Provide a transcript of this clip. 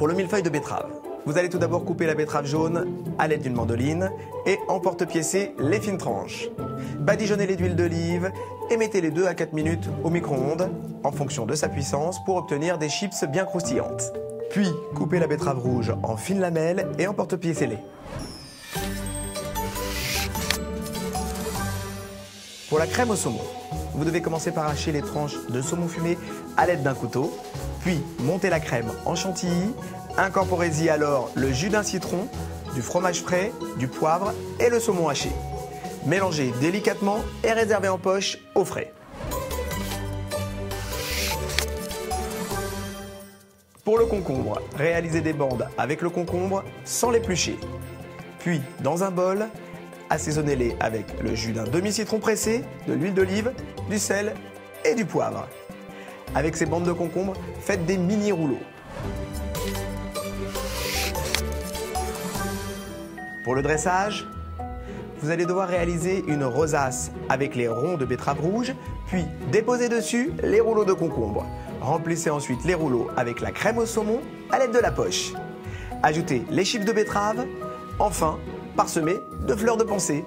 Pour le millefeuille de betterave, vous allez tout d'abord couper la betterave jaune à l'aide d'une mandoline et emporte-piécer les fines tranches. Badigeonnez-les d'huile d'olive et mettez les 2 à 4 minutes au micro-ondes en fonction de sa puissance pour obtenir des chips bien croustillantes. Puis, coupez la betterave rouge en fines lamelles et emporte-piécez-les. Pour la crème au saumon, vous devez commencer par hacher les tranches de saumon fumé à l'aide d'un couteau, puis monter la crème en chantilly, incorporez-y alors le jus d'un citron, du fromage frais, du poivre et le saumon haché. Mélangez délicatement et réservez en poche au frais. Pour le concombre, réalisez des bandes avec le concombre sans l'éplucher. Puis, dans un bol, assaisonnez-les avec le jus d'un demi-citron pressé, de l'huile d'olive, du sel et du poivre. Avec ces bandes de concombre, faites des mini rouleaux. Pour le dressage, vous allez devoir réaliser une rosace avec les ronds de betterave rouge, puis déposer dessus les rouleaux de concombre. Remplissez ensuite les rouleaux avec la crème au saumon à l'aide de la poche. Ajoutez les chips de betterave, enfin parsemez de fleurs de pensée.